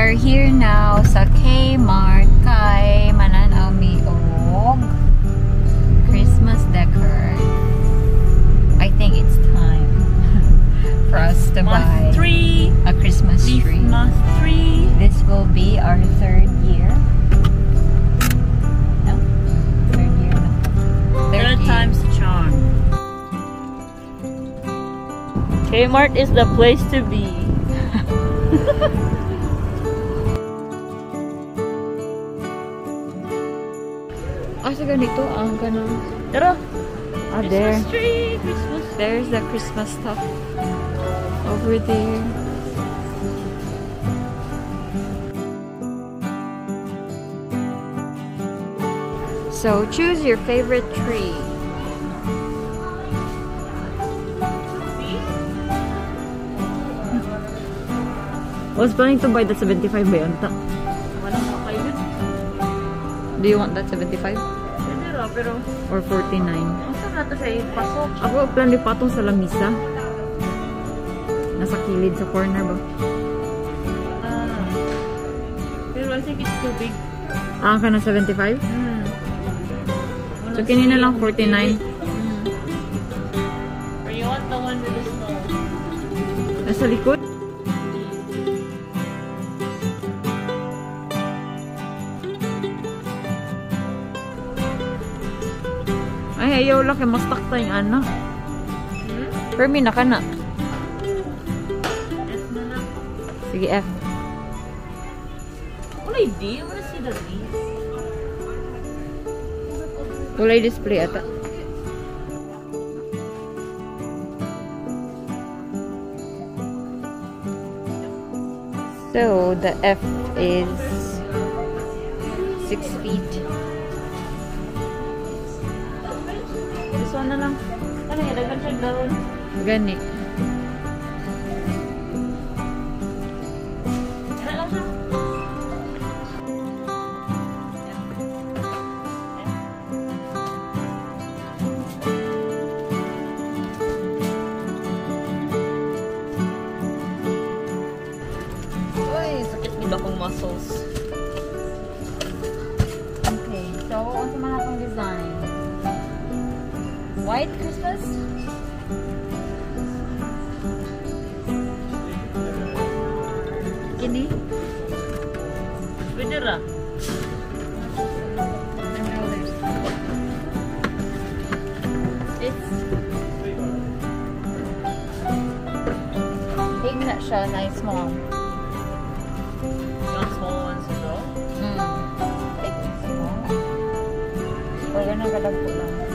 are here now sa Kmart kay mananaw mi og Christmas decor. I think it's time for us to buy three. a Christmas This tree. month three. This will be our third year. No? Third year, no? Third year. time's charm. Kmart is the place to be. Sa ganito, ang ganun. Tara. Ah, there. Christmas tree. Christmas. There's the Christmas stuff over there. So choose your favorite tree. I was planning to buy the 75 ba yun? Ta- Walang makayo. Do you want that 75 Pwede ra, pero or 49? ang saan nato siya ipasok? Ako plan patong sa lamisa. Nasa kilid sa corner ba? Ah. Pero I think it's too big. Ah, ka na 75? Hmm. So kini na lang 49. Hmm. Or you want the one with the snow? Nasa likod? Ayaw kay mas takta yung ano. Hmm? Fermi na ka na. Yes na lang. Sige, F. Hindi. I wanna see the leaves. Kulay display ata. So, the F is 6 feet. This one na lang. Ano yung dagan siya daron? Gani. Ano lang siya? Uy, sakit nila kong muscles. White Christmas? Kini? Pwede ra. It's big na siya, nice small. Yung small ones ito. Mm. Big small. Or ganun kadagpo lang.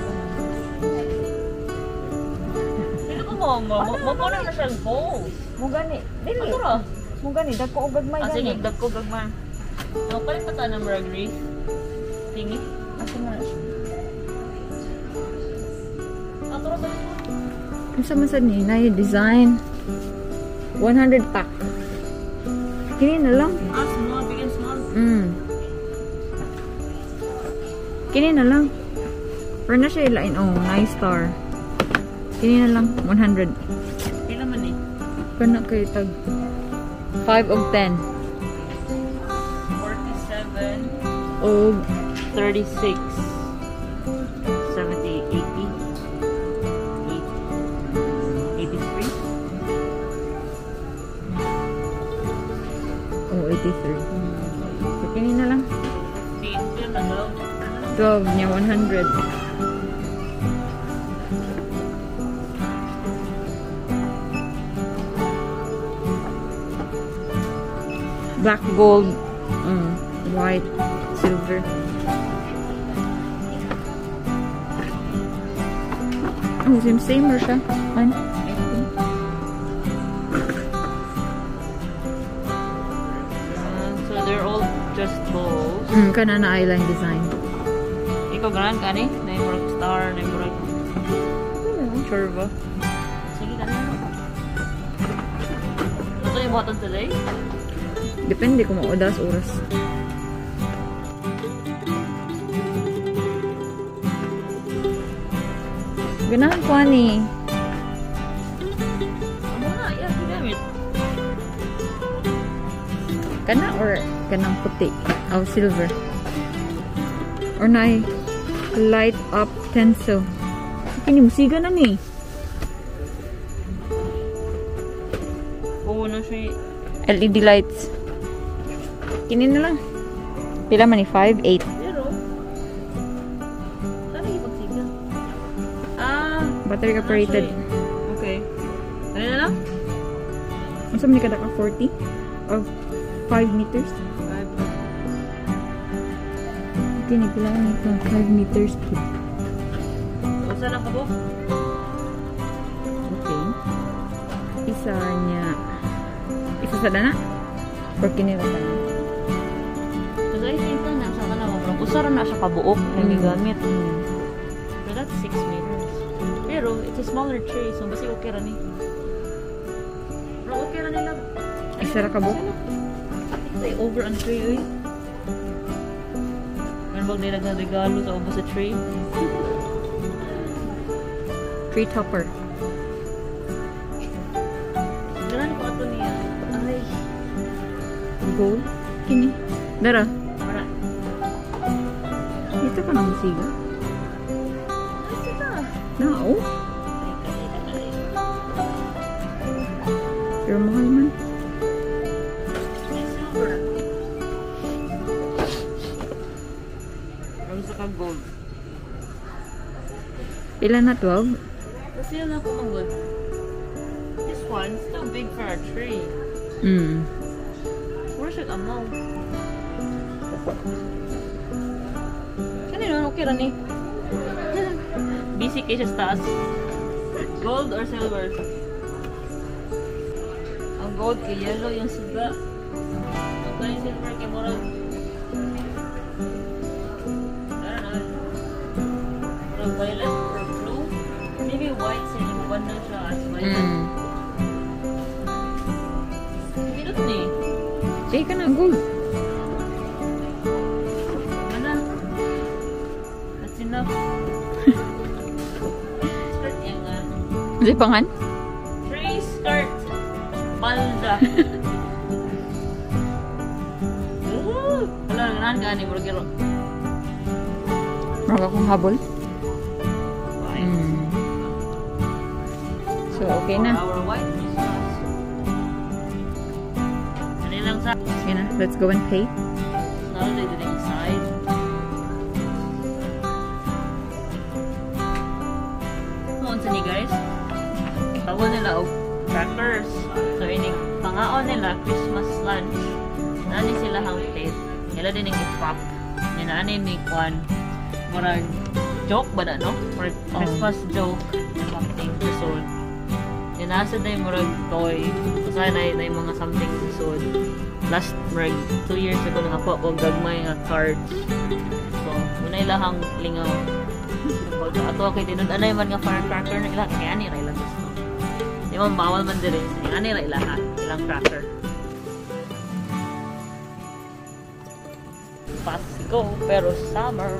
Mo, mo, mo, mo, mo na siyang balls. Mo gani. Dili. Ano ra? Mo gani, dagko Ah, sige, gani. dag ko gagman. No, palit pa tayo ng ragri. Tingi. Ako na siya. Ah, turo sa Unsa man sad ni na design? 100 pack. Kini na lang. Ah, small, big and small. Mm. Kini na lang. Pero na siya ilain. Oh, nice star. Kini na lang. 100. Kailan man eh? Na kayo tag 5 og 10. 47, Og 36, 70, 80, 83. oh, 83. So, kini na lang. Di, yun na daw. 12 niya 100. Black gold, mm, white, silver. Oh, same same ra siya. Man. So they're all just balls. Mm, kana na eyeline design. Ikaw ganan ka ni? Na yung star, na yung murag curve. Sige, ganan. Ito yung button today? Depende kung maudas oras. Ganahan ko ani. Kana or kanang puti? Oh, silver. Or na light up tenso. Kini musiga na ni. Oo na siya. LED lights. Kini na lang. Pila man ni 5, 8. Pero, saan ipagsiga? Ah, Battery operated. okay. Ano na lang? Man ni kada ka 40 of 5 meters? Five. Kini pila man ito 5 meters. O, saan ang kabok? Okay. Isa niya isa sa dana. Or kini ra ka na siya kabuok na Mm. gigamit. But that's 6 meters. Pero, it's a smaller tree, so basi okay ra ni. Pero okay ra nila. Isa ra ka buok? Say over ang tree, uy. Meron bang nila regalo sa ubos sa tree? Tree topper. Ganun ko ato niya. Ay, Gold. Kini. Dara. Para. Ito ka na musiga. Ay, sila. Na, oh. Pero mahal man. Ang sa ka gold. Pila na 12? Kasi yun ako ang gold. This one's too big for a tree. Mm. Where should I know? Kanino, okay ra ni. Busy kayo sa taas. Gold or silver? Ang gold kay yellow yung suga. Ang kay silver kay. Murag violet or blue. Maybe white sa yung banda siya as violet. Mm. Hirap ni. Say ka na gold. Say pangan? Three skirt. Palda. Wala, nanahan ka ni Burgero. Marag akong habol. Bye. Mm. So, okay na. Ano lang. Sige na. Let's go and pay. They did inside. Guys, tawag nila og crackers. So ini pangaon nila Christmas lunch. Nani sila hang plate. Nila din ang i-pop. Yan ani ni Kwan. Murag joke ba na no? Oh. Christmas joke something episode. Yan nasa na yung murag toy. Kasi na na yung mga something episode. Last murag two years ago nga po ako gagmay nga cards. So, muna ilahang lingaw. Ato kay tinud anay man nga firecracker na ilang kaya ni ra Di man bawal man dire. Ani ani ra ilaha ilang cracker. Pasko pero summer.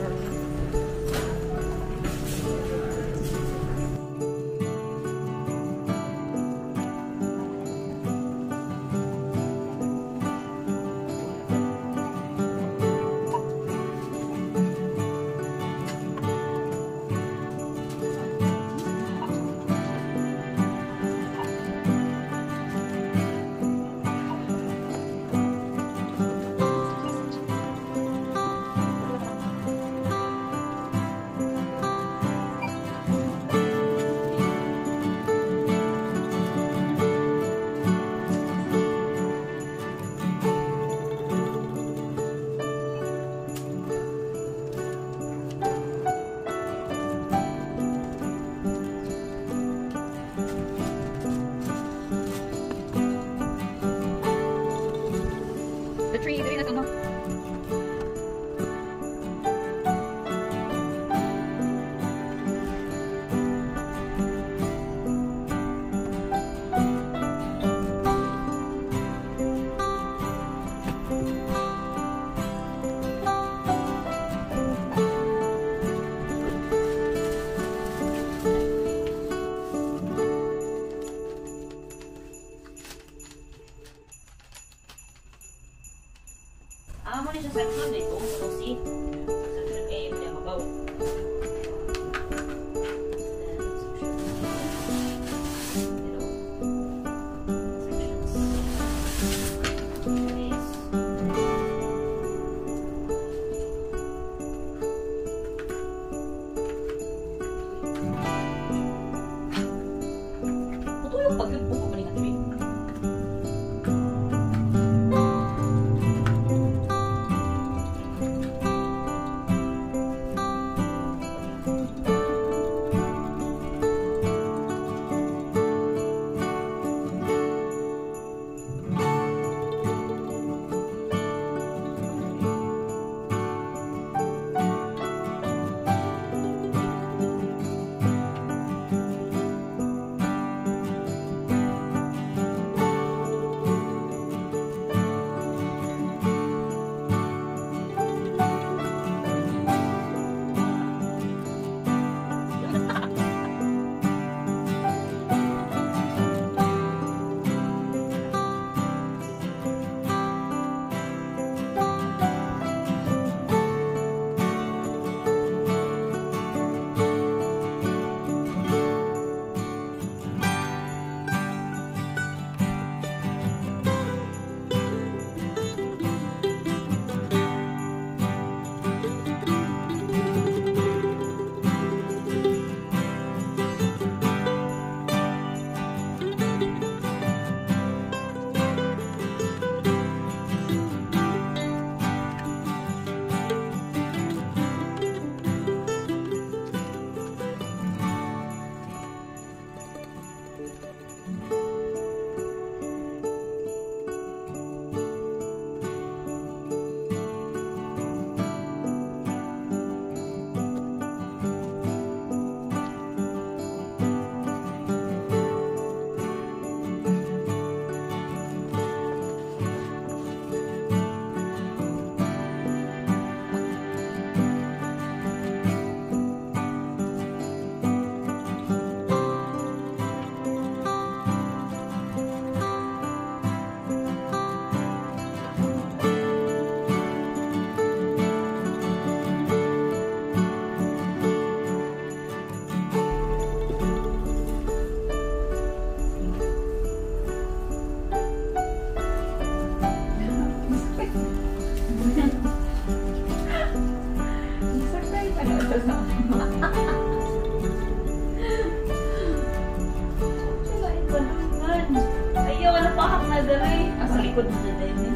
likod na din eh.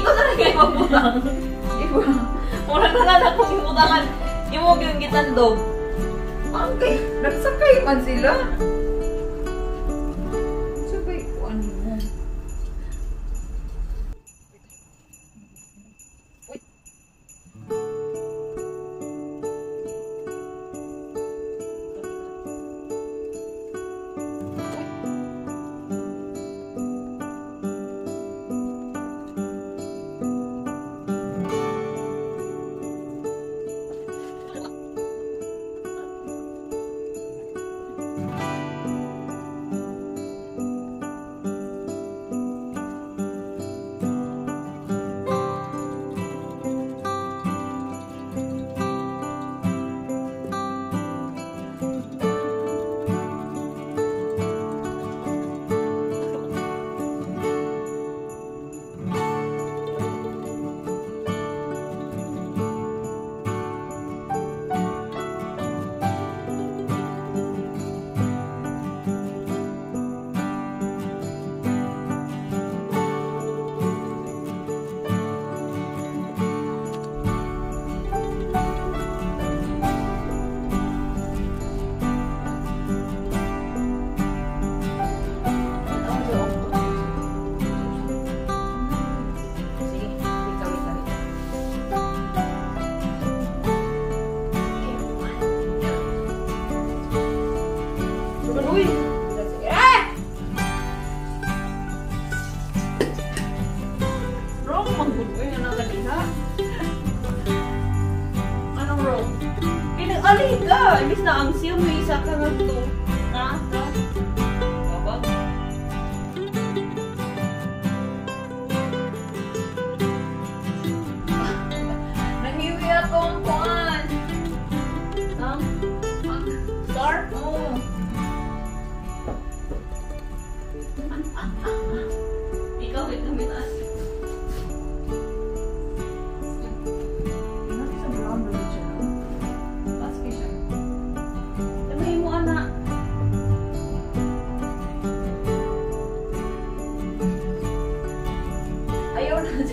Ikaw talaga yung magbutang. Ikaw. Mura talaga kung yung butangan. Yung mga yung gitandog. Ang kay, nagsakay man sila.